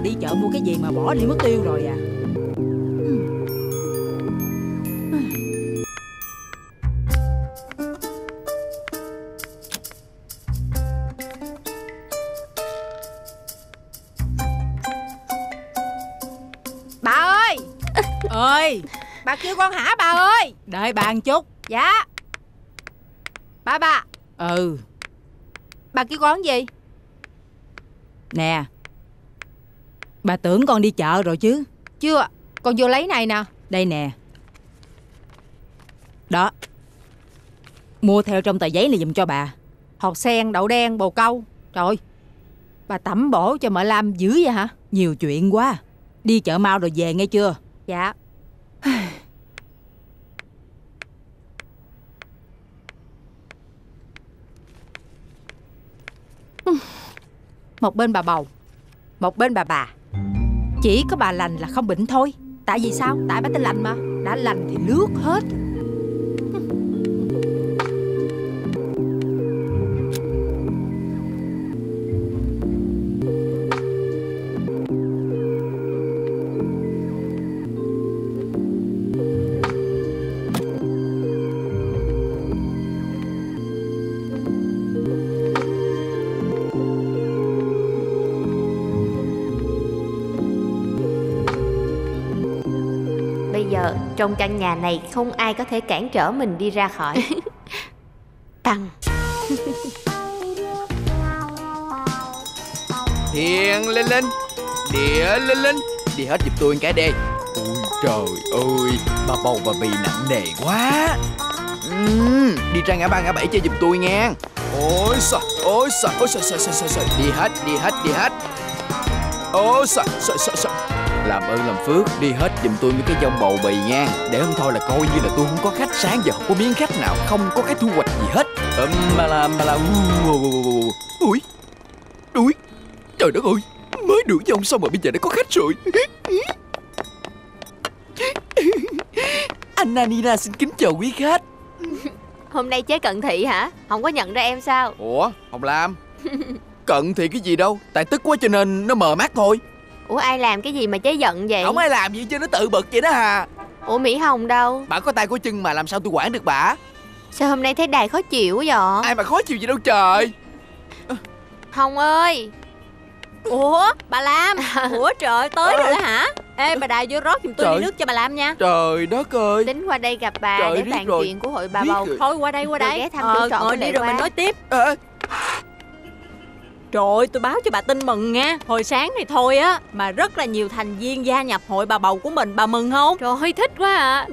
Đi chợ mua cái gì mà bỏ đi mất tiêu rồi à. Bà ơi! Ơi! Bà kêu con hả bà ơi? Đợi bà một chút. Dạ. Bà bà. Ừ. Bà kêu con gì? Nè Bà tưởng con đi chợ rồi chứ. Chưa Con vô lấy này nè. Đây nè. Đó. Mua theo trong tờ giấy này dùm cho bà. Hột sen, đậu đen, bồ câu. Trời Bà tẩm bổ cho mợ Lam dữ vậy hả? Nhiều chuyện quá. Đi chợ mau rồi về nghe chưa? Dạ. Một bên bà bầu Một bên bà bà chỉ có bà lành là không bệnh thôi. Tại vì sao? Tại bà tên lành mà. Đã lành thì lướt hết. Trong căn nhà này không ai có thể cản trở mình đi ra khỏi. Tăng. Thiền lên lên Địa lên lên Đi hết giùm tôi cái đi. Ôi trời ơi Bà bầu bà bì nặng nề quá. Ừm, Đi ra ngã ba ngã bảy chơi giùm tôi nha. Ôi sao Ôi sao Ôi sao sao sao, sao. Đi hết đi hết đi hết. Ôi sao sao sao sao làm ơn làm phước đi hết giùm tôi mấy cái dông bầu bì nha. Để hôm thôi là coi như là tôi không có khách Sáng giờ không có miếng khách nào Không có cái thu hoạch gì hết. Ừm, mà là mà là Ui Ui Trời đất ơi Mới được dông xong mà bây giờ đã có khách rồi. Anh Anina xin kính chào quý khách. Hôm nay chế cận thị hả? Không có nhận ra em sao? Ủa Hồng Lam Cận thì cái gì đâu Tại tức quá cho nên nó mờ mắt thôi Ủa ai làm cái gì mà chế giận vậy? Không ai làm gì chứ nó tự bực vậy đó hà. Ủa Mỹ Hồng đâu? Bà có tay có chân mà làm sao tôi quản được bà? Sao hôm nay thấy đài khó chịu quá vậy? Ai mà khó chịu gì đâu trời. Hồng ơi! Ủa bà Lam? Ủa trời tới rồi đó hả? Ê bà Đài vô rót giùm tôi ly nước cho bà Lam nha. Trời đất ơi. Tính qua đây gặp bà Trời, để bàn rồi. chuyện của hội bà bầu. rồi. Thôi qua đây qua đây. ghé thăm Ờ, trọ Ngồi của đi rồi mình nói tiếp. À, Trời ơi tôi báo cho bà tin mừng nha. Hồi sáng này thôi á Mà rất là nhiều thành viên gia nhập hội bà bầu của mình Bà mừng không? Trời ơi thích quá à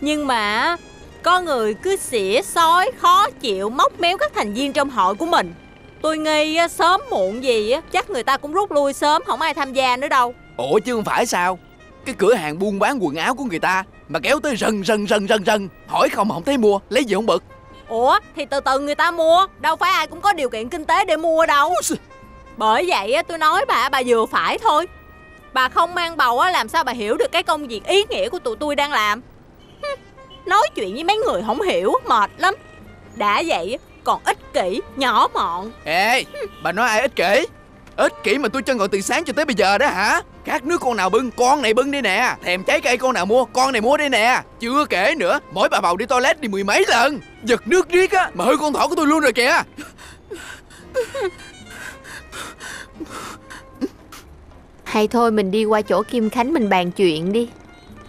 Nhưng mà Có người cứ xỉa sói khó chịu Móc méo các thành viên trong hội của mình. Tôi nghi á, sớm muộn gì á Chắc người ta cũng rút lui sớm Không ai tham gia nữa đâu. Ủa chứ không phải sao? Cái cửa hàng buôn bán quần áo của người ta Mà kéo tới rần rần rần rần rần. Hỏi không mà không thấy mua Lấy gì không bực Ủa thì từ từ người ta mua Đâu phải ai cũng có điều kiện kinh tế để mua đâu. Bởi vậy á, tôi nói bà bà vừa phải thôi. Bà không mang bầu á làm sao bà hiểu được cái công việc ý nghĩa của tụi tôi đang làm? Nói chuyện với mấy người không hiểu mệt lắm. Đã vậy còn ích kỷ nhỏ mọn. Ê Bà nói ai ích kỷ Ích kỷ mà tôi chân ngồi từ sáng cho tới bây giờ đó hả? Khát nước con nào bưng Con này bưng đi nè. Thèm trái cây con nào mua Con này mua đây nè. Chưa kể nữa Mỗi bà bầu đi toilet đi mười mấy lần. Giật nước riết á Mà hơi con thỏ của tôi luôn rồi kìa. Hay thôi mình đi qua chỗ Kim Khánh mình bàn chuyện đi.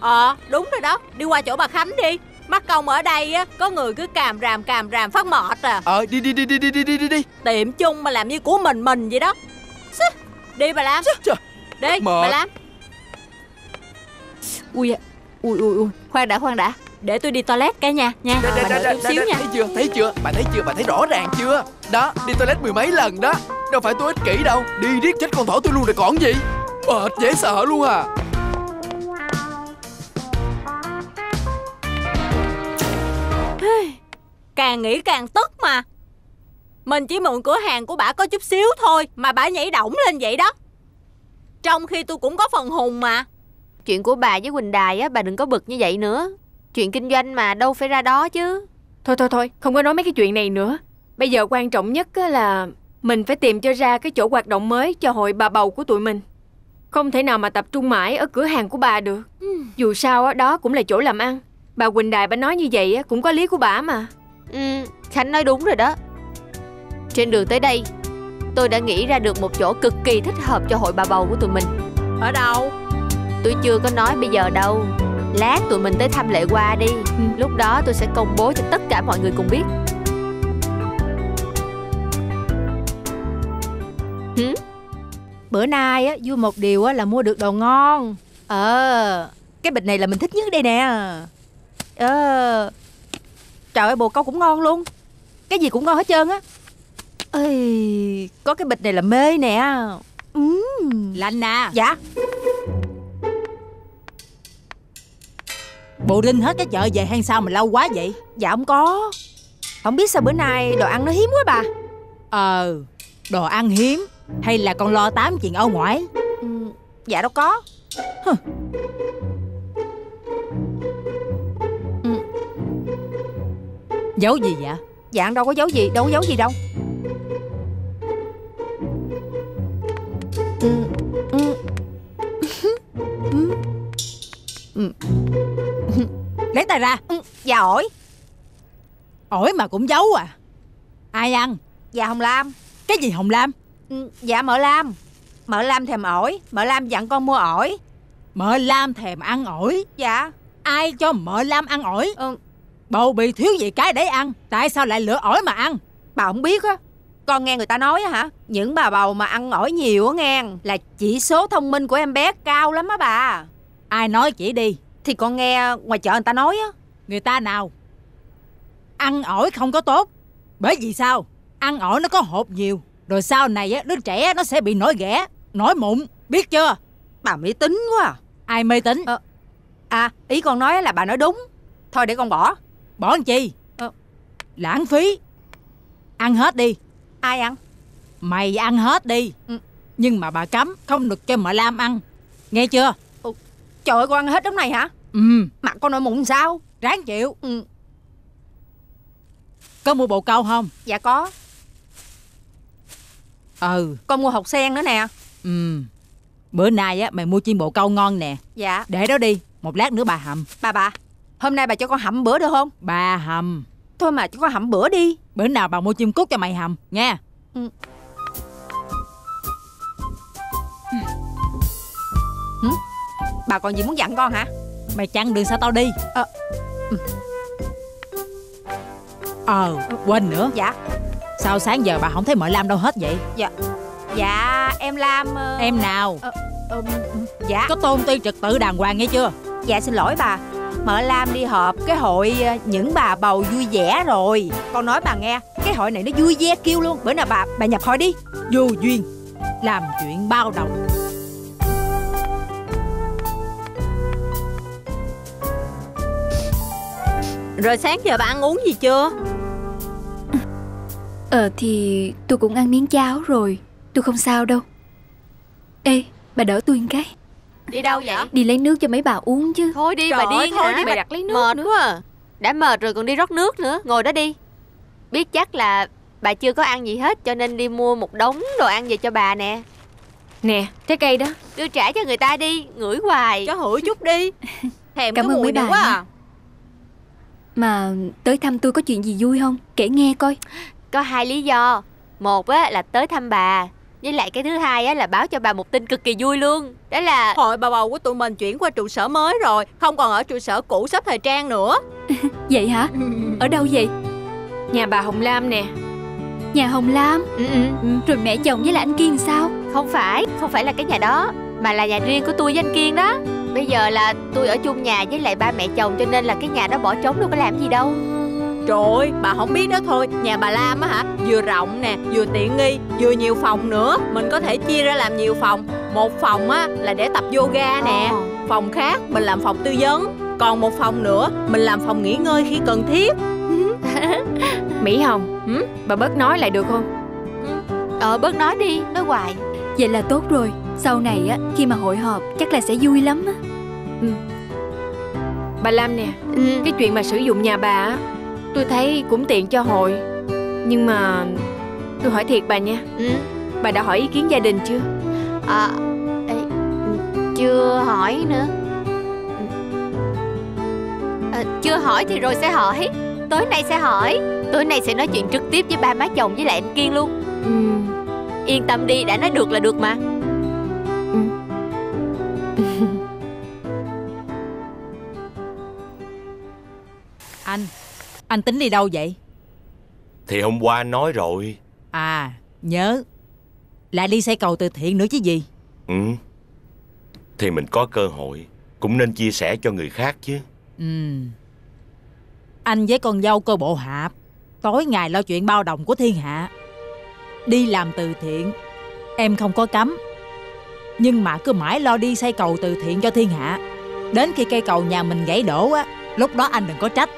Ờ đúng rồi đó. Đi qua chỗ bà Khánh đi. Mắc công ở đây á Có người cứ càm ràm càm ràm phát mọt à. Ờ đi đi đi đi đi đi đi đi đi. Tiệm chung mà làm như của mình mình vậy đó Đi bà Lam. Trời, Đi mệt. bà Lam. Ui, ui ui ui. Khoan đã khoan đã. Để tôi đi toilet cái nha nha. Đây, đây, bà đây, đợi đây, chút xíu đây, nha. thấy chưa thấy chưa? Bạn thấy chưa bạn thấy rõ ràng chưa? Đó đi toilet mười mấy lần đó. Đâu phải tôi ích kỷ đâu. Đi riết chết con thỏ tôi luôn rồi còn gì. Mệt dễ sợ luôn à. Càng nghĩ càng tức mà mình chỉ mượn cửa hàng của bà có chút xíu thôi mà bà nhảy đổng lên vậy đó trong khi tôi cũng có phần hùng mà Chuyện của bà với Quỳnh Đài á Bà đừng có bực như vậy nữa Chuyện kinh doanh mà đâu phải ra đó chứ Thôi thôi thôi, không có nói mấy cái chuyện này nữa. Bây giờ quan trọng nhất á là mình phải tìm cho ra cái chỗ hoạt động mới cho hội bà bầu của tụi mình. Không thể nào mà tập trung mãi ở cửa hàng của bà được. Dù sao á, đó cũng là chỗ làm ăn. Bà Quỳnh Đài bà nói như vậy á, cũng có lý của bà mà. ừ, Khánh nói đúng rồi đó Trên đường tới đây Tôi đã nghĩ ra được một chỗ cực kỳ thích hợp cho hội bà bầu của tụi mình ở đâu Tôi chưa có nói bây giờ đâu Lát tụi mình tới thăm Lệ Qua đi Lúc đó tôi sẽ công bố cho tất cả mọi người cùng biết Bữa nay á vui một điều á là mua được đồ ngon. Ờ, cái bịch này là mình thích nhất đây nè. Ờ. Trời ơi bồ câu cũng ngon luôn. Cái gì cũng ngon hết trơn á. Ơi, có cái bịch này là mê nè. Ừm. Lành à Dạ, Bộ Linh hết cái chợ về hay sao mà lâu quá vậy dạ không có. Không biết sao bữa nay đồ ăn nó hiếm quá bà. Ờ Đồ ăn hiếm Hay là con lo tám chuyện ở ngoài Ừm, dạ đâu có. Giấu gì vậy Dạ đâu có giấu gì, đâu có giấu gì đâu. Ừm. Lấy tay ra. Ừm, Dạ ổi, Ổi mà cũng giấu à? Ai ăn? Dạ Hồng Lam. Cái gì Hồng Lam? Ừ, Dạ mợ Lam. Mợ Lam thèm ổi. Mợ Lam dặn con mua ổi. Mợ Lam thèm ăn ổi? Dạ. Ai cho mợ Lam ăn ổi? Ừ, Bầu bị thiếu gì cái để ăn Tại sao lại lựa ổi mà ăn? Bà không biết á. Con nghe người ta nói á hả? Những bà bầu mà ăn ổi nhiều á nghe. Là chỉ số thông minh của em bé cao lắm á bà Ai nói chỉ đi. Thì con nghe ngoài chợ người ta nói á. Người ta nào? Ăn ổi không có tốt. Bởi vì sao? Ăn ổi nó có hột nhiều. Rồi sau này á, đứa trẻ nó sẽ bị nổi ghẻ Nổi mụn. Biết chưa? Bà mê tín quá à. Ai mê tín? Ờ. à ý con nói là bà nói đúng. Thôi để con bỏ. Bỏ làm chi? Ờ. Lãng phí. Ăn hết đi. Ai ăn? Mày ăn hết đi. Ừ. Nhưng mà bà cấm Không được cho mợ Lam ăn. Nghe chưa Trời ơi con ăn hết đống này hả? Ừ. Mặt con nổi mụn sao? Ráng chịu. Ừ, Có mua bồ câu không? Dạ có. Ừ. Con mua hột sen nữa nè. Ừ. Bữa nay á mày mua chiên bồ câu ngon nè. Dạ. Để đó đi Một lát nữa bà hầm. Bà bà Hôm nay bà cho con hầm bữa được không? Bà hầm. Thôi mà cho con hầm bữa đi. Bữa nào bà mua chim cút cho mày hầm Nha Bà còn gì muốn dặn con hả? Mày chặn đường sao tao đi. Ờ. Ờ quên nữa. Dạ. Sao sáng giờ bà không thấy mợ Lam đâu hết vậy? Dạ. Em Lam ờ, Em nào? ừm, Dạ. Có tôn ti trật tự đàng hoàng nghe chưa? Dạ xin lỗi bà. Mợ Lam đi họp cái hội những bà bầu vui vẻ rồi. Con nói bà nghe Cái hội này nó vui ve kêu luôn. Bữa nào bà bà nhập hội đi. Vô duyên. Làm chuyện bao đồng rồi sáng giờ bà ăn uống gì chưa? Ờ thì tôi cũng ăn miếng cháo rồi. Tôi không sao đâu. Ê bà đỡ tôi một cái. Đi đâu vậy? Đi lấy nước cho mấy bà uống chứ. Thôi đi Trời bà điên thôi hả? đi, bà đặt lấy nước Mệt nữa. quá à. Đã mệt rồi còn đi rót nước nữa. Ngồi đó đi. Biết chắc là bà chưa có ăn gì hết Cho nên đi mua một đống đồ ăn về cho bà nè. Nè, trái cây đó. Đưa trả cho người ta đi Ngửi hoài. Cho hửi chút đi. Thèm Cảm cái ơn mùi mấy bà quá à Mà tới thăm tôi có chuyện gì vui không? Kể nghe coi. Có hai lý do. Một á là tới thăm bà Với lại cái thứ hai á là báo cho bà một tin cực kỳ vui luôn. Đó là hội bà bầu của tụi mình chuyển qua trụ sở mới rồi không còn ở trụ sở cũ shop thời trang nữa. Vậy hả? Ở đâu vậy? Nhà bà Hồng Lam nè. Nhà Hồng Lam? Ừ, ừ, Rồi mẹ chồng với lại anh Kiên sao? Không phải Không phải là cái nhà đó Mà là nhà riêng của tôi với anh Kiên đó Bây giờ là tôi ở chung nhà với lại ba mẹ chồng Cho nên là cái nhà đó bỏ trống đâu có làm gì đâu. Trời ơi, bà không biết đó thôi. Nhà bà Lam á hả? Vừa rộng nè, vừa tiện nghi Vừa nhiều phòng nữa. Mình có thể chia ra làm nhiều phòng. Một phòng á là để tập yoga nè Phòng khác mình làm phòng tư vấn. Còn một phòng nữa Mình làm phòng nghỉ ngơi khi cần thiết. Mỹ Hồng Hử? Bà bớt nói lại được không? Ờ bớt nói đi, nói hoài. Vậy là tốt rồi Sau này á khi mà hội họp chắc là sẽ vui lắm á. Bà Lam nè ừ. Cái chuyện mà sử dụng nhà bà á Tôi thấy cũng tiện cho hội. Nhưng mà Tôi hỏi thiệt bà nha. Ừ. Bà đã hỏi ý kiến gia đình chưa? À, ê, chưa hỏi nữa. À, Chưa hỏi thì rồi sẽ hỏi. Tối nay sẽ hỏi. Tối nay sẽ nói chuyện trực tiếp với ba má chồng với lại anh Kiên luôn. Ừ. Yên tâm đi, đã nói được là được mà Anh tính đi đâu vậy? Thì hôm qua nói rồi. À nhớ. Lại đi xây cầu từ thiện nữa chứ gì? Ừ. Thì mình có cơ hội Cũng nên chia sẻ cho người khác chứ. Ừ. Anh với con dâu cơ bộ hạp Tối ngày lo chuyện bao đồng của thiên hạ. Đi làm từ thiện Em không có cấm. Nhưng mà cứ mãi lo đi xây cầu từ thiện cho thiên hạ. Đến khi cây cầu nhà mình gãy đổ á Lúc đó anh đừng có trách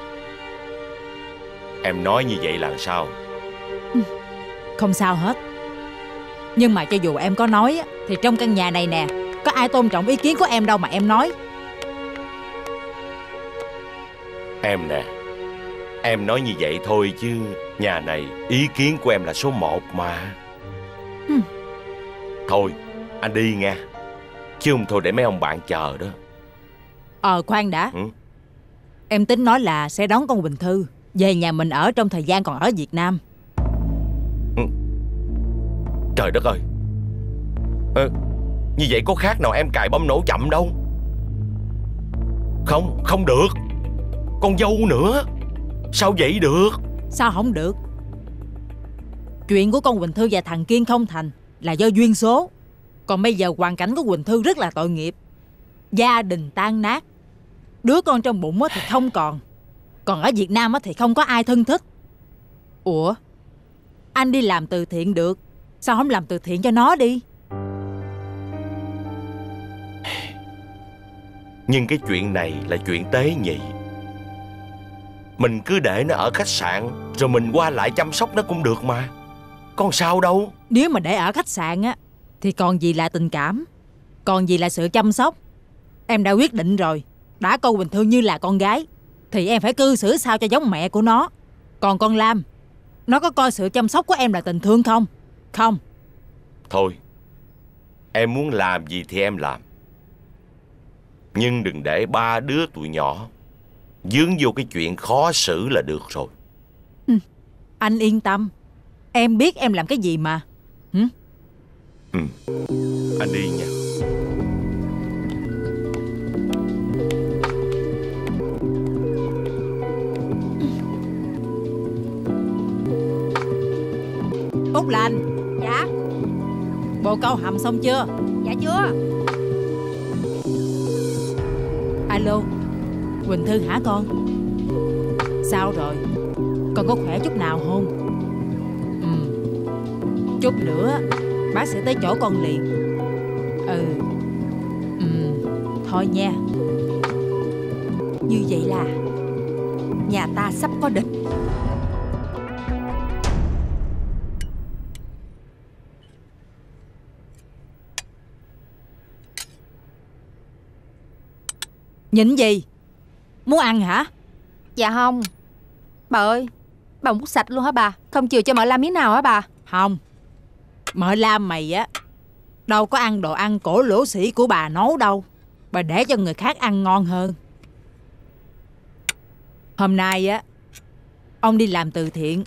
Em nói như vậy là sao? Không sao hết. Nhưng mà cho dù em có nói á, Thì trong căn nhà này nè Có ai tôn trọng ý kiến của em đâu mà em nói. Em nè Em nói như vậy thôi chứ Nhà này ý kiến của em là số một mà. Hừm. Thôi anh đi nha Chứ không thôi để mấy ông bạn chờ đó. Ờ khoan đã. Ừ. Em tính nói là sẽ đón con Bình Thư Về nhà mình ở trong thời gian còn ở Việt Nam. Trời đất ơi. Ờ, Như vậy có khác nào em cài bấm nổ chậm đâu? Không, không được. Con dâu nữa. Sao vậy được? Sao không được? Chuyện của con Quỳnh Thư và thằng Kiên không thành Là do duyên số. Còn bây giờ hoàn cảnh của Quỳnh Thư rất là tội nghiệp. Gia đình tan nát. Đứa con trong bụng thì không còn Còn ở Việt Nam á thì không có ai thân thích. Ủa? Anh đi làm từ thiện được. Sao không làm từ thiện cho nó đi? Nhưng cái chuyện này là chuyện tế nhị. Mình cứ để nó ở khách sạn Rồi mình qua lại chăm sóc nó cũng được mà. Con sao đâu? Nếu mà để ở khách sạn á Thì còn gì là tình cảm? Còn gì là sự chăm sóc? Em đã quyết định rồi. Đã coi Quỳnh Thư như là con gái Thì em phải cư xử sao cho giống mẹ của nó. Còn con Lam Nó có coi sự chăm sóc của em là tình thương không? Không. Thôi Em muốn làm gì thì em làm. Nhưng đừng để ba đứa tụi nhỏ Dướng vô cái chuyện khó xử là được rồi. Anh yên tâm. Em biết em làm cái gì mà. Anh đi nha Út Lành Dạ. Bồ câu hầm xong chưa? Dạ chưa. Alo Quỳnh Thư hả con? Sao rồi? Con có khỏe chút nào không? Ừ. Chút nữa Bác sẽ tới chỗ con liền. Ừ. Ừ Thôi nha. Như vậy là Nhà ta sắp có địch Nhịn gì? Muốn ăn hả? Dạ không. Bà ơi Bà múc sạch luôn hả bà? Không chịu cho mợ làm miếng nào hả bà? Không. Mợ Lam mày á Đâu có ăn đồ ăn cổ lỗ sĩ của bà nấu đâu. Bà để cho người khác ăn ngon hơn. Hôm nay á Ông đi làm từ thiện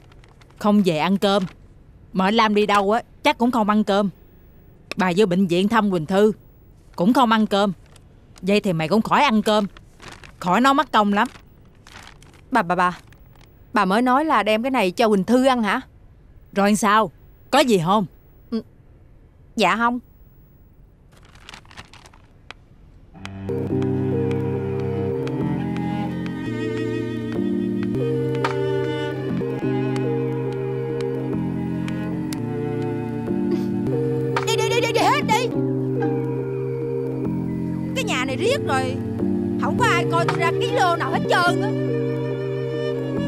Không về ăn cơm. Mợ Lam đi đâu á Chắc cũng không ăn cơm. Bà vô bệnh viện thăm Quỳnh Thư Cũng không ăn cơm Vậy thì mày cũng khỏi ăn cơm. Khỏi nó mất công lắm. Bà bà bà. Bà mới nói là đem cái này cho Quỳnh Thư ăn hả? Rồi sao? Có gì không? Dạ không riết rồi. Không có ai coi tôi ra ký lô nào hết trơn á.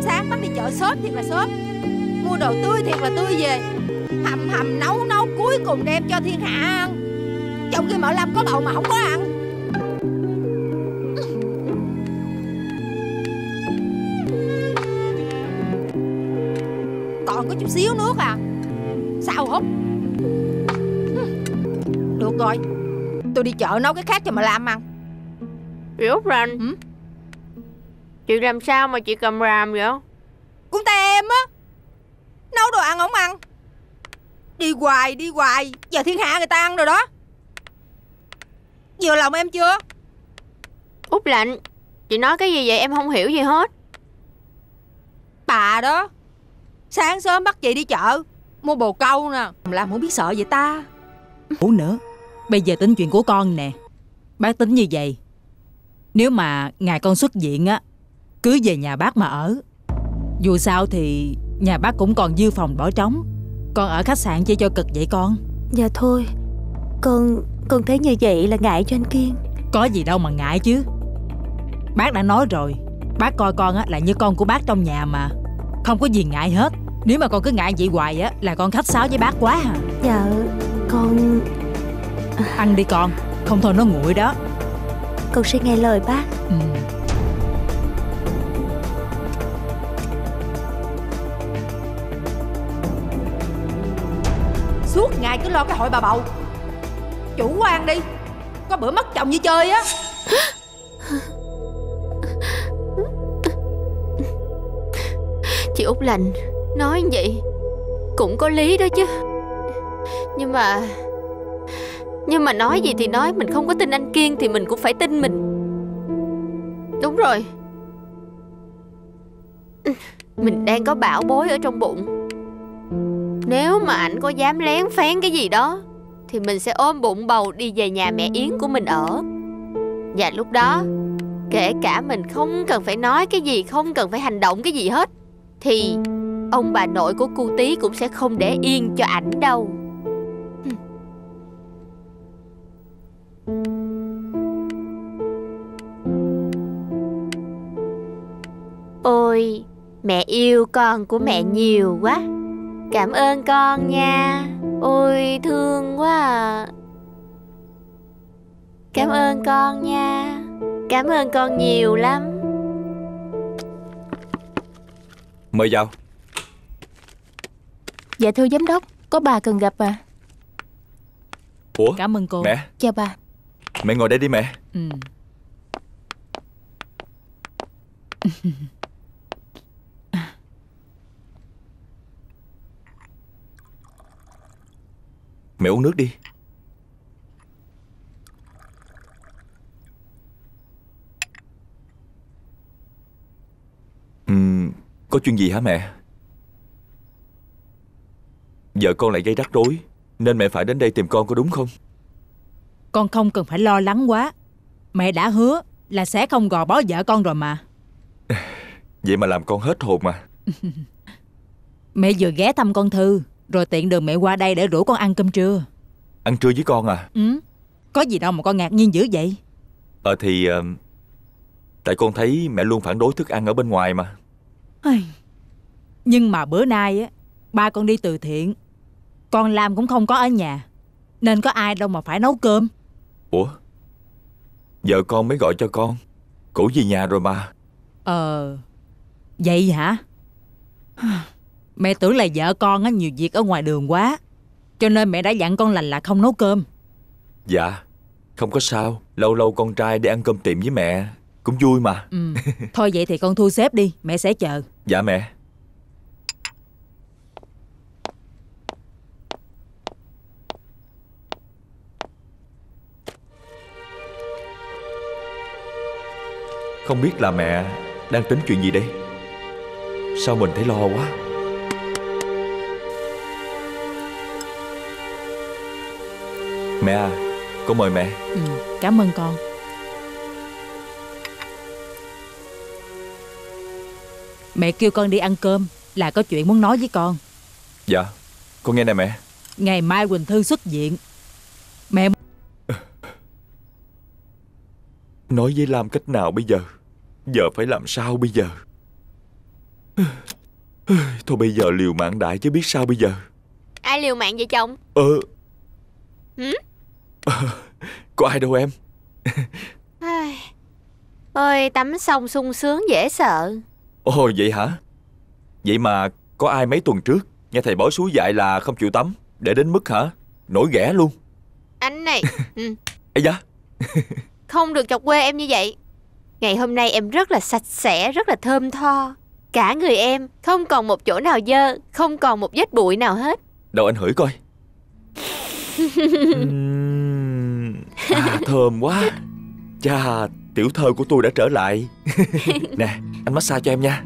Sáng bắt đi chợ sớm thiệt là sớm Mua đồ tươi thiệt là tươi về. Hầm hầm nấu nấu cuối cùng đem cho thiên hạ ăn. Trong khi mợ Lâm có bầu mà không có ăn. Còn có chút xíu nước à. Sao hút Được rồi. Tôi đi chợ nấu cái khác cho mà làm ăn. Út Ranh Hử? Chị làm sao mà chị cầm ràm vậy? Cũng tay em á. Nấu đồ ăn không ăn. Đi hoài đi hoài. Giờ thiên hạ người ta ăn rồi đó. Vừa lòng em chưa? Út Lạnh. Chị nói cái gì vậy? Em không hiểu gì hết. Bà đó Sáng sớm bắt chị đi chợ Mua bồ câu nè. Làm không biết sợ vậy ta? Ủa nữa Bây giờ tính chuyện của con nè. Bác tính như vậy Nếu mà ngày con xuất viện á Cứ về nhà bác mà ở. Dù sao thì Nhà bác cũng còn dư phòng bỏ trống. Con ở khách sạn chơi cho cực vậy con? Dạ thôi Con con thấy như vậy là ngại cho anh Kiên. Có gì đâu mà ngại chứ. Bác đã nói rồi Bác coi con á là như con của bác trong nhà mà. Không có gì ngại hết. Nếu mà con cứ ngại vậy hoài á Là con khách sáo với bác quá à. Dạ con Ăn đi con Không thôi nó nguội đó con sẽ nghe lời bác. Ừ. Suốt ngày cứ lo cái hội bà bầu. Chủ quan đi. Có bữa mất chồng như chơi á. Chị Út Lạnh Nói như vậy Cũng có lý đó chứ. Nhưng mà Nhưng mà nói gì thì nói Mình không có tin anh Kiên Thì mình cũng phải tin mình. Đúng rồi. Mình đang có bảo bối ở trong bụng. Nếu mà ảnh có dám lén phén cái gì đó Thì mình sẽ ôm bụng bầu đi về nhà mẹ Yến của mình ở. Và lúc đó Kể cả mình không cần phải nói cái gì Không cần phải hành động cái gì hết Thì ông bà nội của cu tí cũng sẽ không để yên cho ảnh đâu Ôi, mẹ yêu con của mẹ nhiều quá. Cảm ơn con nha. Ôi, thương quá à. Cảm ơn con nha. Cảm ơn con nhiều lắm. Mời vào. Dạ thưa giám đốc Có bà cần gặp à? Ủa? Cảm ơn cô. Mẹ? Chào bà Mẹ ngồi đây đi mẹ. Ừ. Mẹ uống nước đi. Ừm, Có chuyện gì hả mẹ? Vợ con lại gây rắc rối Nên mẹ phải đến đây tìm con có đúng không Con không cần phải lo lắng quá. Mẹ đã hứa là sẽ không gò bó vợ con rồi mà. Vậy mà làm con hết hồn mà. Mẹ vừa ghé thăm con Thư Rồi tiện đường mẹ qua đây để rủ con ăn cơm trưa. Ăn trưa với con à? Ừ. Có gì đâu mà con ngạc nhiên dữ vậy. Ờ thì ờ, Tại con thấy mẹ luôn phản đối thức ăn ở bên ngoài mà. Nhưng mà bữa nay á Ba con đi từ thiện. Con Lam cũng không có ở nhà Nên có ai đâu mà phải nấu cơm Ủa? Vợ con mới gọi cho con. Cổ về nhà rồi mà. Ờ Vậy hả? Mẹ tưởng là vợ con á nhiều việc ở ngoài đường quá Cho nên mẹ đã dặn con lành là không nấu cơm. Dạ Không có sao. Lâu lâu con trai đi ăn cơm tiệm với mẹ Cũng vui mà. Ừ. Thôi vậy thì con thu xếp đi Mẹ sẽ chờ. Dạ mẹ Không biết là mẹ đang tính chuyện gì đây? Sao mình thấy lo quá? Mẹ à Con mời mẹ. Ừ. Cảm ơn con. Mẹ kêu con đi ăn cơm Là có chuyện muốn nói với con. Dạ Con nghe nè mẹ. Ngày mai Quỳnh Thư xuất viện. Mẹ Nói với Lam cách nào bây giờ Giờ phải làm sao bây giờ? Thôi bây giờ liều mạng đại chứ biết sao bây giờ? Ai liều mạng vậy chồng? Ờ. Hử? Có ai đâu em. Ôi tắm xong sung sướng dễ sợ. Ồ vậy hả? Vậy mà có ai mấy tuần trước Nghe thầy bói suối dạy là không chịu tắm Để đến mức hả? Nổi ghẻ luôn. Anh này. Ừ, Ây da. Không được chọc quê em như vậy Ngày hôm nay em rất là sạch sẽ Rất là thơm tho. Cả người em không còn một chỗ nào dơ Không còn một vết bụi nào hết. Đâu anh hửi coi. À, Thơm quá. Chà Tiểu thơ của tôi đã trở lại. Nè anh massage cho em nha.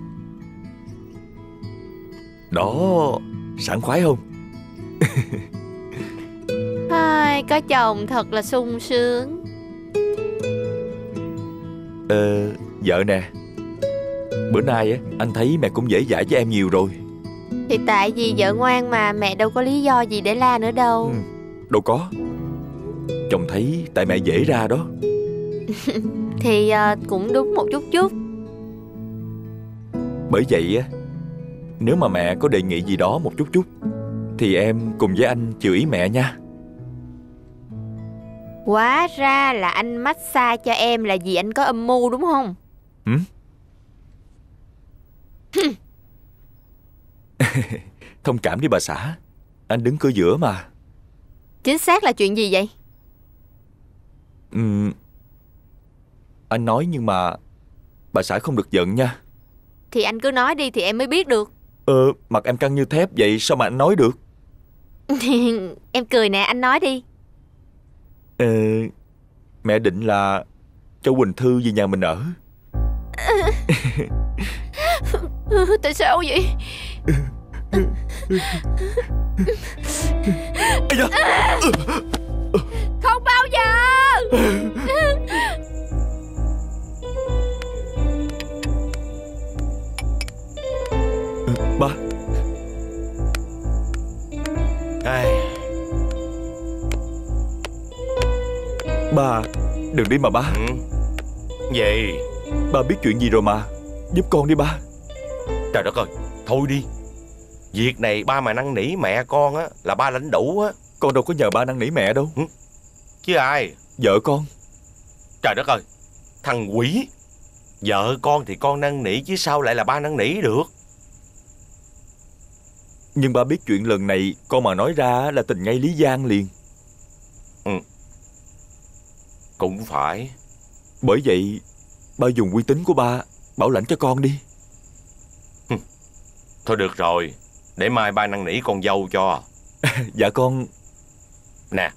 Đó Sảng khoái không? Ai, Có chồng thật là sung sướng Ờ Vợ nè. Bữa nay á anh thấy mẹ cũng dễ dãi với em nhiều rồi. Thì tại vì vợ ngoan mà Mẹ đâu có lý do gì để la nữa đâu. Ừ. Đâu có. Chồng thấy tại mẹ dễ ra đó. Thì à, cũng đúng một chút chút Bởi vậy á Nếu mà mẹ có đề nghị gì đó một chút chút Thì em cùng với anh chịu ý mẹ nha Hóa ra là anh massage cho em là vì anh có âm mưu đúng không? Thông cảm đi bà xã. Anh đứng cửa giữa mà. Chính xác là chuyện gì vậy? Ừm, Anh nói nhưng mà Bà xã không được giận nha. Thì anh cứ nói đi thì em mới biết được. Ờ mặt em căng như thép vậy sao mà anh nói được? Em cười nè anh nói đi Ờ Mẹ định là Cho Quỳnh Thư về nhà mình ở. Tại sao vậy? Không bao giờ. Ba Ba Đừng đi mà ba. Ừ. Gì? Ba biết chuyện gì rồi mà. Giúp con đi ba. Trời đất ơi Thôi đi. Việc này ba mà năn nỉ mẹ con á Là ba lãnh đủ á. Con đâu có nhờ ba năn nỉ mẹ đâu. Chứ ai? Vợ con. Trời đất ơi Thằng quỷ. Vợ con thì con năn nỉ Chứ sao lại là ba năn nỉ được? Nhưng ba biết chuyện lần này Con mà nói ra là tình ngay Lý Giang liền Cũng phải. Bởi vậy Ba dùng uy tín của ba Bảo lãnh cho con đi. Thôi được rồi Để mai ba năn nỉ con dâu cho. Dạ con. Nè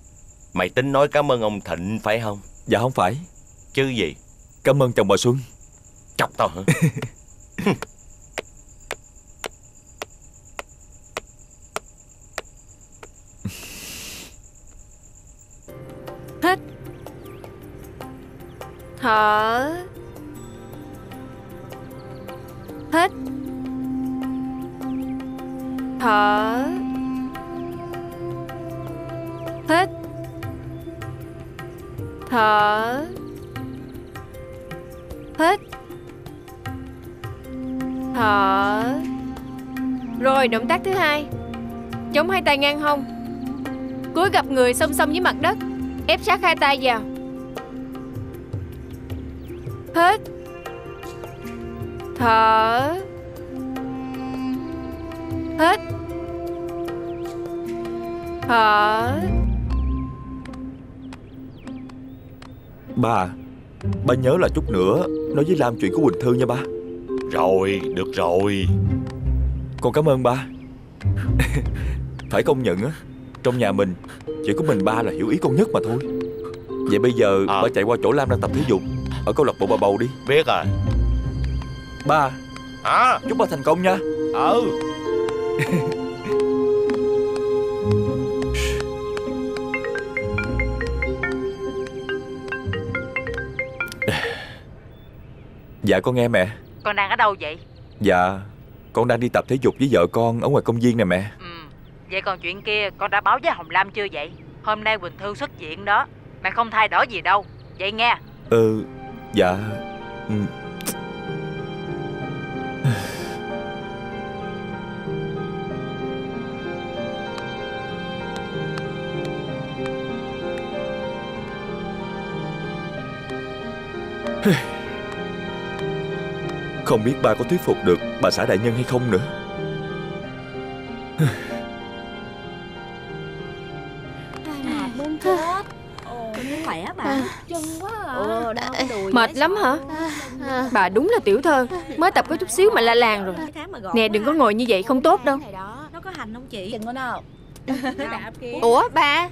Mày tính nói cảm ơn ông Thịnh phải không? Dạ không phải. Chứ gì? Cảm ơn chồng bà Xuân. Chọc tao hả Thở. Hít. Thở. Hít. Thở. Hít. Thở. Rồi, động tác thứ hai. Chống hai tay ngang hông. Cúi gặp người song song với mặt đất. Ép sát hai tay vào. Hít Thở. Hít Thở. Ba Ba nhớ là chút nữa Nói với Lam chuyện của Quỳnh Thư nha ba. Rồi được rồi. Con cảm ơn ba. Phải công nhận á Trong nhà mình Chỉ có mình ba là hiểu ý con nhất mà thôi. Vậy bây giờ À. ba chạy qua chỗ Lam đang tập thể dục Ở câu lạc bộ bà bầu đi Biết rồi Ba Hả Chúc ba thành công nha Ừ Dạ con nghe mẹ Con đang ở đâu vậy? Dạ Con đang đi tập thể dục với vợ con Ở ngoài công viên nè mẹ Ừ. Vậy còn chuyện kia con đã báo với Hồng Lam chưa vậy? Hôm nay Quỳnh Thư xuất viện đó. Mẹ không thay đổi gì đâu. Vậy nghe. Ừ Dạ ừ. Không biết ba có thuyết phục được bà xã đại nhân hay không nữa Mệt lắm hả? Bà đúng là tiểu thơ Mới tập có chút xíu mà la làng rồi. Nè đừng có ngồi như vậy không tốt đâu. Nó có hành không chị? Đừng có nào. Đạp kia Ủa ba?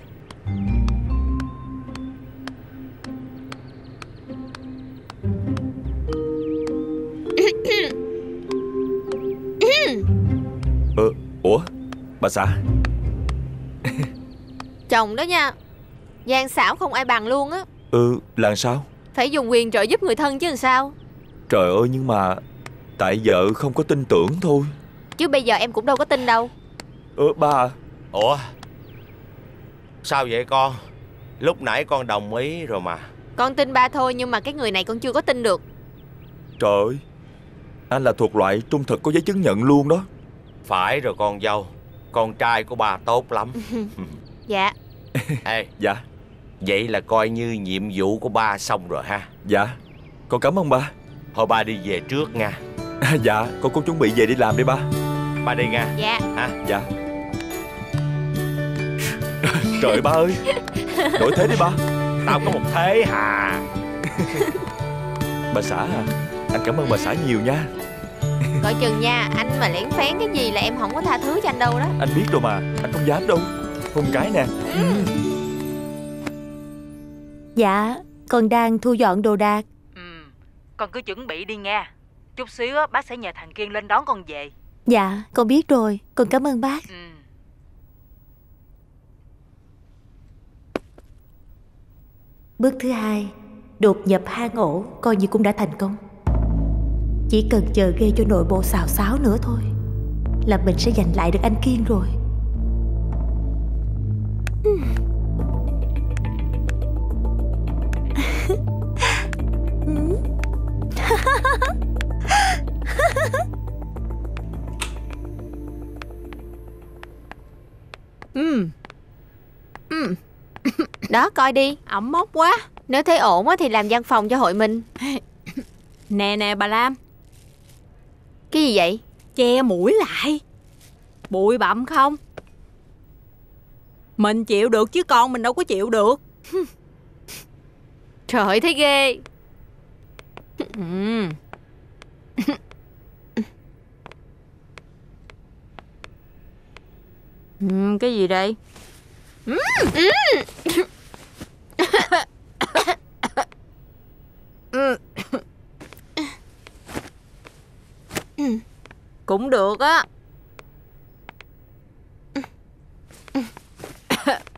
Ờ, ủa? Bà xã? Chồng đó nha. Gian xảo không ai bằng luôn á. Ừ, làm sao Phải dùng quyền trợ giúp người thân chứ làm sao? Trời ơi nhưng mà Tại vợ không có tin tưởng thôi. Chứ bây giờ em cũng đâu có tin đâu. Ờ ba. Ủa Sao vậy con? Lúc nãy con đồng ý rồi mà. Con tin ba thôi nhưng mà cái người này con chưa có tin được. Trời ơi Anh là thuộc loại trung thực có giấy chứng nhận luôn đó. Phải rồi con dâu Con trai của ba tốt lắm. Dạ. Ê Dạ Vậy là coi như nhiệm vụ của ba xong rồi ha. Dạ Con cảm ơn ba. Thôi ba đi về trước nha. À, Dạ con cũng chuẩn bị về đi làm đi ba. Ba đi nha. Dạ. Ha. Dạ. Trời ba ơi Đổi thế đi ba. Tao có một thế hà. Bà xã à Anh cảm ơn bà xã nhiều nha. Coi chừng nha Anh mà lén phén cái gì là em không có tha thứ cho anh đâu đó. Anh biết rồi mà Anh không dám đâu. Hôn cái nè Dạ Con đang thu dọn đồ đạc Ừ, con cứ chuẩn bị đi nghe. Chút xíu á, bác sẽ nhờ thằng Kiên lên đón con về. Dạ con biết rồi Con cảm ơn bác Ừ. Bước thứ hai Đột nhập hang ổ Coi như cũng đã thành công Chỉ cần chờ ghê cho nội bộ xào xáo nữa thôi Là mình sẽ giành lại được anh Kiên rồi Ừ Ừ Đó coi đi. Ẩm mốc quá. Nếu thấy ổn á thì làm văn phòng cho hội mình. Nè nè bà Lam. Cái gì vậy? Che mũi lại. Bụi bặm không? Mình chịu được chứ con mình đâu có chịu được. Trời ơi thấy ghê ừ. Cái gì đây? Cũng được á.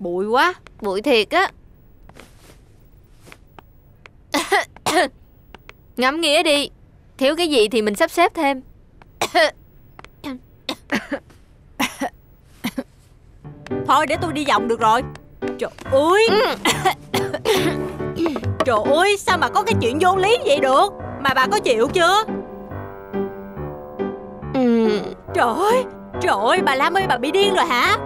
Bụi quá, Bụi thiệt á. Ngắm nghĩa đi. Thiếu cái gì thì mình sắp xếp thêm. Thôi để tôi đi vòng được rồi. Trời ơi. Trời ơi sao mà có cái chuyện vô lý vậy được? Mà bà có chịu chưa? Ừ. Trời ơi Trời ơi bà Lam ơi bà bị điên rồi hả?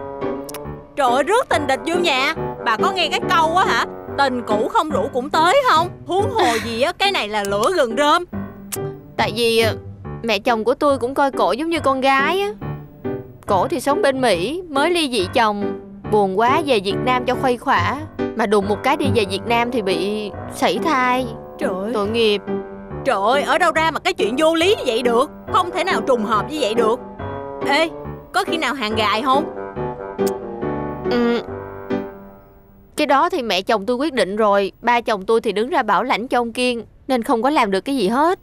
Trời ơi rước tình địch vô nhà. Bà có nghe cái câu á hả? Tình cũ không rủ cũng tới không? Huống hồ gì á Cái này là lửa gần rơm. Tại vì ờ, mẹ chồng của tôi cũng coi cổ giống như con gái á Cổ thì sống bên Mỹ Mới ly dị chồng. Buồn quá về Việt Nam cho khuây khỏa. Mà đùng một cái đi về Việt Nam thì bị sảy thai. Trời ơi. Tội nghiệp. Trời ơi ở đâu ra mà cái chuyện vô lý như vậy được? Không thể nào trùng hợp như vậy được. Ê có khi nào hàng gài không? Ừ. Cái đó thì mẹ chồng tôi quyết định rồi. Ba chồng tôi thì đứng ra bảo lãnh cho ông Kiên Nên không có làm được cái gì hết.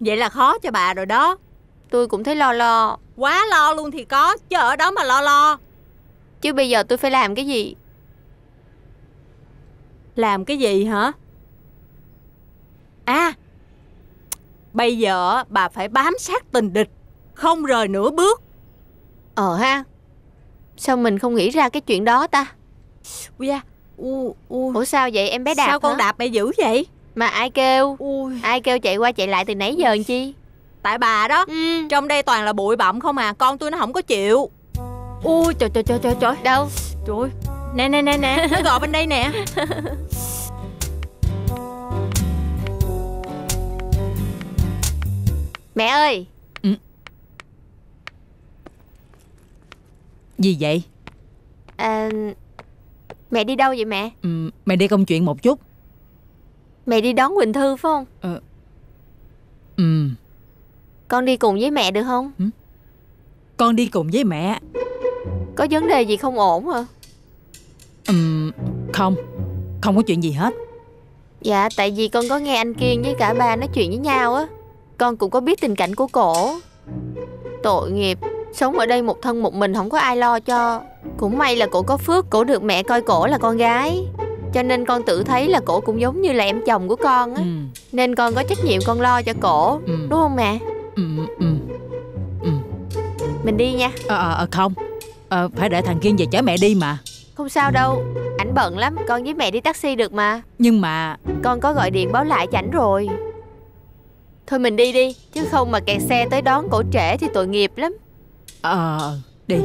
Vậy là khó cho bà rồi đó. Tôi cũng thấy lo lo Quá lo luôn thì có Chứ ở đó mà lo lo. Chứ bây giờ tôi phải làm cái gì? Làm cái gì hả? À Bây giờ bà phải bám sát tình địch Không rời nửa bước. Ờ ha Sao mình không nghĩ ra cái chuyện đó ta? Ui da u, u. Ủa sao vậy em bé Đạp Sao con hả? đạp mẹ dữ vậy? Mà ai kêu? Ui, Ai kêu chạy qua chạy lại từ nãy giờ làm chi tại bà đó. Ừ. Trong đây toàn là bụi bặm không à Con tôi nó không có chịu. Ui trời trời trời trời trời. Đâu? Trời Nè nè nè nè. Nó gò bên đây nè. Mẹ ơi. Gì vậy? À, Mẹ đi đâu vậy mẹ? Ừ, Mày đi công chuyện một chút. Mẹ đi đón Quỳnh Thư phải không? Ừ, Con đi cùng với mẹ được không? Con đi cùng với mẹ. Có vấn đề gì không ổn hả? Ừ, Không. Không có chuyện gì hết. Dạ tại vì con có nghe anh Kiên với cả ba nói chuyện với nhau á. Con cũng có biết tình cảnh của cổ. Tội nghiệp. Sống ở đây một thân một mình không có ai lo cho. Cũng may là cổ có phước Cổ được mẹ coi cổ là con gái. Cho nên con tự thấy là cổ cũng giống như là em chồng của con á. Ừ, Nên con có trách nhiệm con lo cho cổ ừ, Đúng không mẹ ừ, ừ. Mình đi nha. Ờ, ờ, ờ, không. Ờ, Phải để thằng Kiên về chở mẹ đi mà. Không sao đâu Ảnh bận lắm Con với mẹ đi taxi được mà. Nhưng mà Con có gọi điện báo lại cho ảnh rồi. Thôi mình đi đi Chứ không mà kẹt xe tới đón cổ trễ thì tội nghiệp lắm. Ờ đi.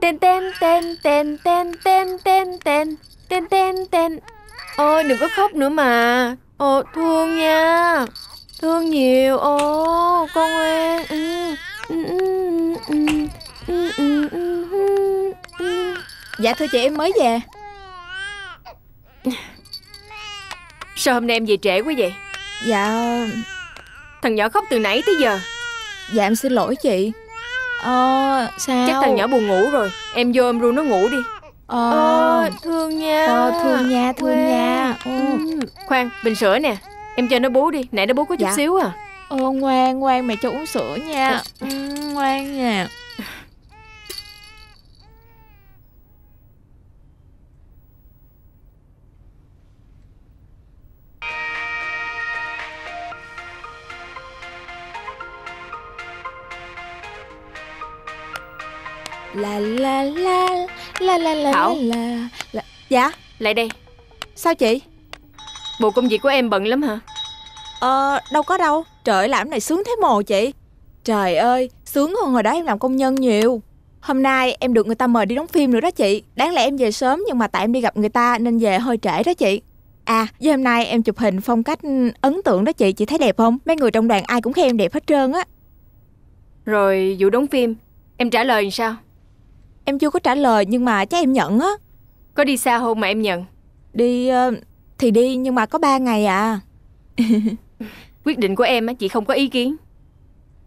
Tên tên tên tên tên tên tên tên tên tên tên Ôi đừng có khóc nữa mà. Ồ thương nha. Thương nhiều. Ồ con ừ, ừ, ừ, ừ. Dạ thưa chị em mới về. Sao hôm nay em về trễ quá vậy? Dạ. Thằng nhỏ khóc từ nãy tới giờ. Dạ em xin lỗi chị. Ờ sao? Chắc thằng nhỏ buồn ngủ rồi. Em vô em ru nó ngủ đi Ờ Ôi thương nha Ờ, thương nha, thương Ngoan. nha. Ừ. Ừ. Khoan bình sữa nè Em cho nó bú đi Nãy nó bú có chút Dạ. xíu à Ờ ngoan ngoan mẹ cho uống sữa nha ừ, Ngoan nha La la la la la la Thảo. la la. Dạ? Lại đây. Sao chị? Bộ công việc của em bận lắm hả? Ờ đâu có đâu. Trời làm này sướng thế mồ chị. Trời ơi sướng hơn hồi đó em làm công nhân nhiều. Hôm nay em được người ta mời đi đóng phim nữa đó chị. Đáng lẽ em về sớm nhưng mà tại em đi gặp người ta nên về hơi trễ đó chị. À với hôm nay em chụp hình phong cách ừ, ấn tượng đó chị. Chị thấy đẹp không? Mấy người trong đoàn ai cũng khen em đẹp hết trơn á. Rồi vụ đóng phim Em trả lời làm sao Em chưa có trả lời nhưng mà chắc em nhận á. Có đi xa không mà em nhận? Đi ờ, thì đi nhưng mà có 3 ngày à. Quyết định của em á chị không có ý kiến.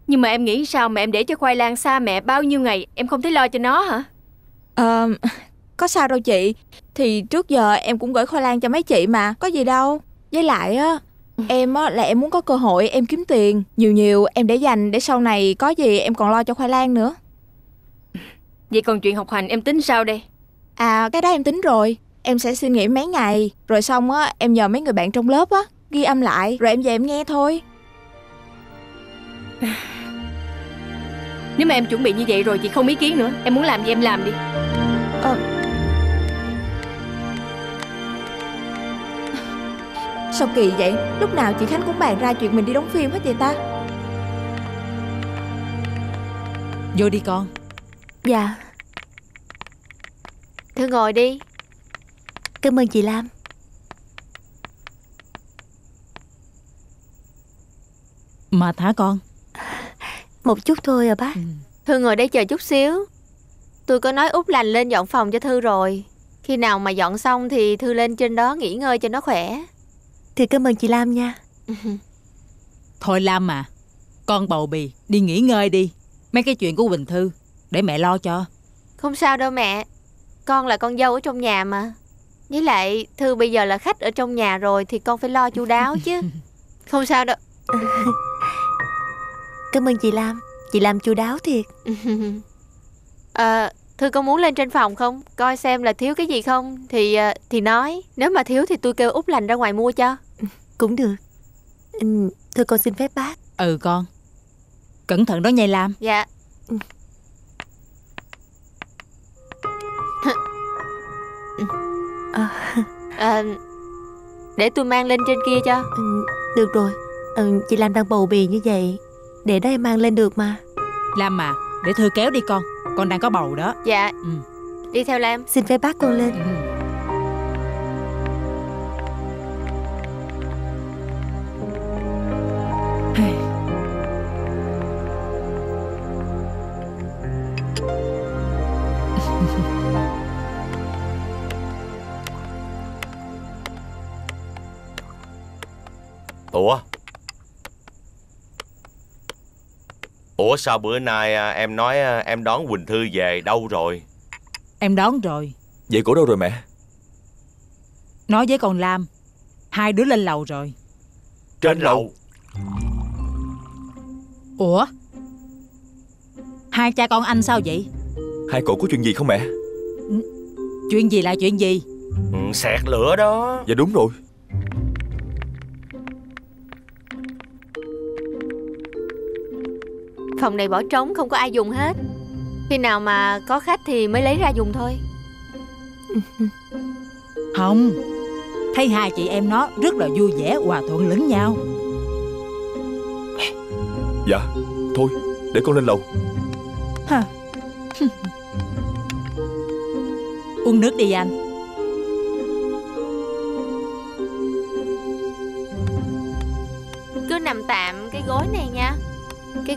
Nhưng mà em nghĩ sao mà em để cho khoai lang xa mẹ bao nhiêu ngày Em không thấy lo cho nó hả? Ờ, có sao đâu chị. Thì trước giờ em cũng gửi khoai lang cho mấy chị mà Có gì đâu. Với lại á Em á là em muốn có cơ hội em kiếm tiền. Nhiều nhiều em để dành để sau này có gì em còn lo cho khoai lang nữa Vậy còn chuyện học hành em tính sao đây? À cái đó em tính rồi. Em sẽ xin nghỉ mấy ngày Rồi xong á em nhờ mấy người bạn trong lớp á Ghi âm lại rồi em về em nghe thôi. Nếu mà em chuẩn bị như vậy rồi chị không ý kiến nữa. Em muốn làm gì em làm đi. Sao kỳ vậy? Lúc nào chị Khánh cũng bàn ra chuyện mình đi đóng phim hết vậy ta? Vô đi con Dạ. Thư ngồi đi. Cảm ơn chị Lam. Mà thả con. Một chút thôi à bác. Thư ngồi đây chờ chút xíu. Tôi có nói út lành lên dọn phòng cho Thư rồi. Khi nào mà dọn xong thì Thư lên trên đó nghỉ ngơi cho nó khỏe. Thì cảm ơn chị Lam nha. Thôi Lam mà Con bầu bì Đi nghỉ ngơi đi. Mấy cái chuyện của Quỳnh Thư Để mẹ lo cho. Không sao đâu mẹ Con là con dâu ở trong nhà mà. Với lại Thư bây giờ là khách ở trong nhà rồi Thì con phải lo chu đáo chứ. Không sao đâu. Cảm ơn chị Lam Chị làm chu đáo thiệt. Ờ, Thư có muốn lên trên phòng không? Coi xem là thiếu cái gì không? Thì ờ, thì nói Nếu mà thiếu thì tôi kêu út lành ra ngoài mua cho. Cũng được. Ừ, Thôi con xin phép bác. Ừ con. Cẩn thận đó nha Lam. Dạ À, à, Để tôi mang lên trên kia cho. Ừ, Được rồi. Ừ, Chị Lam đang bầu bì như vậy Để đó em mang lên được mà. Lam mà Để Thư kéo đi con Con đang có bầu đó. Dạ. Ừ. Đi theo Lam. Xin phép bác con lên. Ừ. sao bữa nay à, em nói à, em đón Quỳnh Thư về đâu rồi? Em đón rồi. Vậy cổ đâu rồi mẹ? Nói với con Lam Hai đứa lên lầu rồi. Trên lầu. Ủa? Hai cha con anh sao vậy? Hai cổ có chuyện gì không mẹ? Chuyện gì là chuyện gì? Ừ, Xẹt lửa đó. Dạ đúng rồi Phòng này bỏ trống không có ai dùng hết. Khi nào mà có khách thì mới lấy ra dùng thôi. Không. Thấy hai chị em nó rất là vui vẻ Hòa thuận lẫn nhau. Dạ Thôi để con lên lầu. Hả? Uống nước đi anh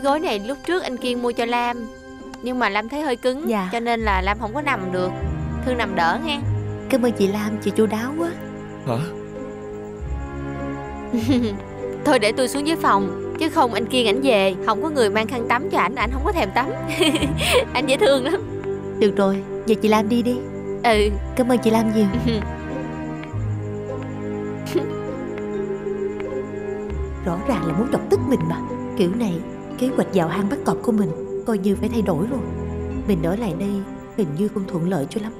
gối này lúc trước anh Kiên mua cho Lam. Nhưng mà Lam thấy hơi cứng Dạ. Cho nên là Lam không có nằm được. Thương nằm đỡ nghe. Cảm ơn chị Lam chị chu đáo quá. Hả? Thôi để tôi xuống dưới phòng Chứ không anh Kiên ảnh về. Không có người mang khăn tắm cho ảnh Ảnh không có thèm tắm. Anh dễ thương lắm. Được rồi Giờ chị Lam đi đi. Ừ. Cảm ơn chị Lam nhiều. Rõ ràng là muốn chọc tức mình mà. Kiểu này Kế hoạch dạo hang bắt cọp của mình, Coi như phải thay đổi rồi. Mình ở lại đây, Hình như không thuận lợi cho lắm.